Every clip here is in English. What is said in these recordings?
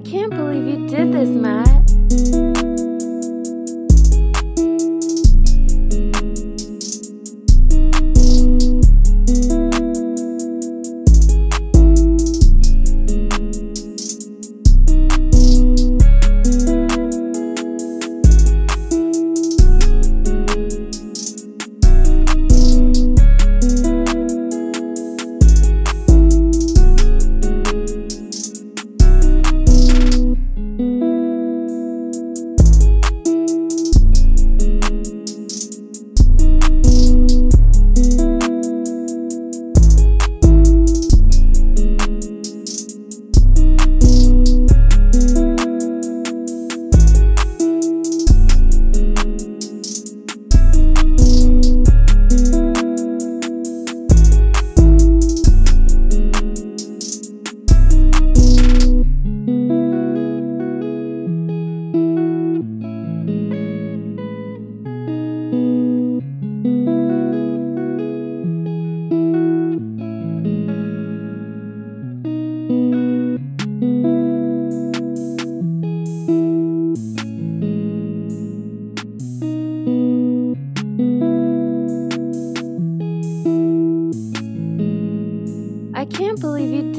I can't believe you did this, Matt.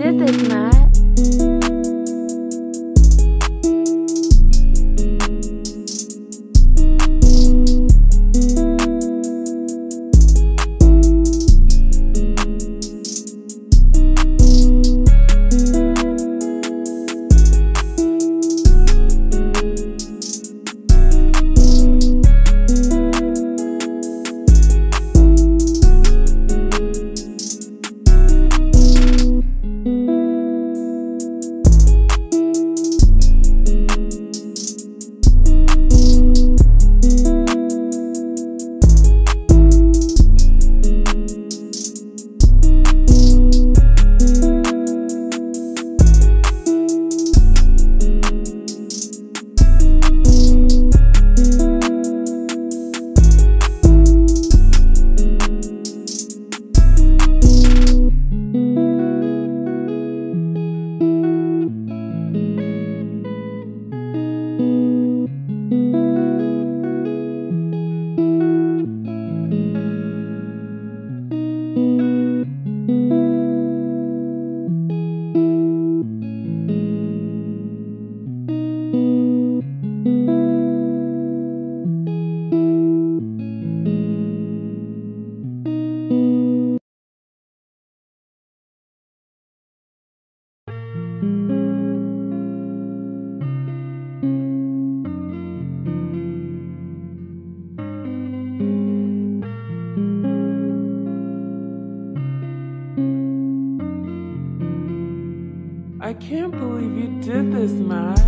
did this. I can't believe you did this, Matt.